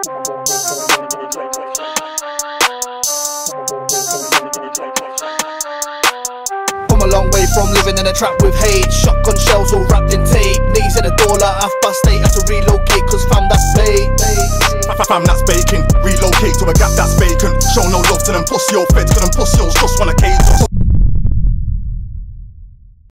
Come a long way from living in a trap with hate. Shotgun shells all wrapped in tape. Knees in the door like half past eight. Had to relocate cause fam that's bait. Fam, that's baking. Relocate to a gap that's vacant. Show no love to them pussy old feds, cause them pussy just wanna cage.